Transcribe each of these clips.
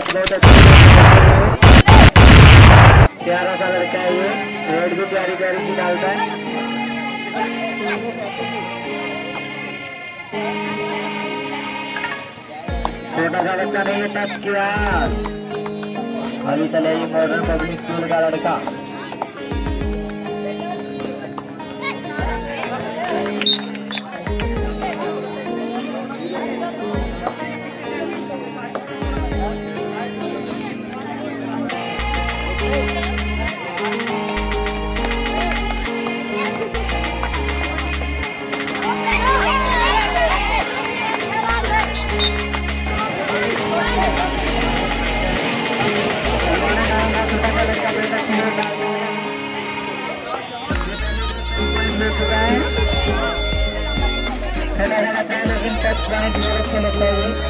बहुत प्यारा सा लड़का है। ये रेड भी प्यारी प्यारी सी डालता है। छोटा सा बच्चा नहीं है टच किया। अभी चलेगी मॉडर्न पब्लिक स्कूल का लड़का। छोटा सा लड़का बहुत अच्छी है चुका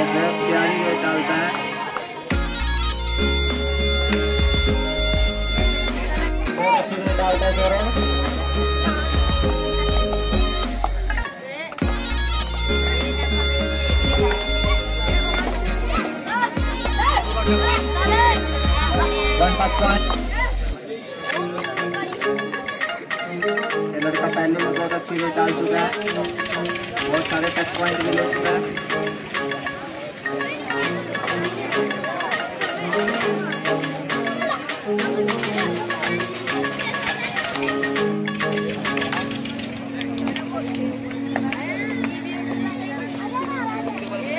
प्यारी ये डालता है डालता है सौरभ वन लड़का पहले में बहुत अच्छी रेट डाल चुका है बहुत सारे टच पॉइंट भी चुका है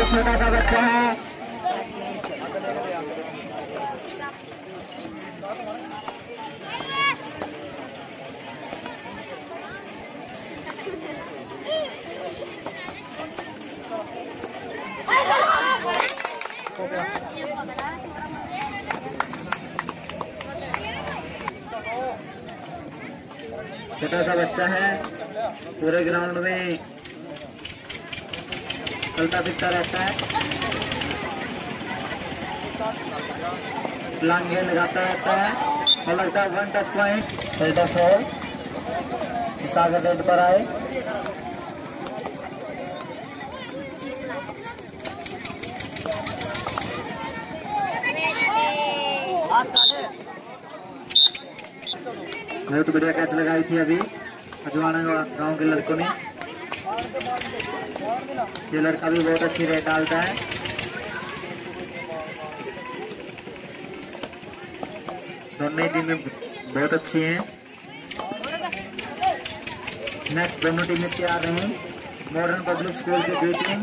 है छोटा सा बच्चा है छोटा सा बच्चा है पूरे ग्राउंड में चलता फिरता रहता है। गेंद लगाता रहता है। और लगता है one touch point Sagar date पर आए। बहुत बढ़िया कैच लगाई थी अभी? अजवाना गाँव के लड़कों ने? ये लड़का भी बहुत अच्छी रेट डालता है। दोनों ही टीमें बहुत अच्छी हैं। नेक्स्ट दोनों टीमें तैयार हैं। मॉडर्न पब्लिक स्कूल की दो टीम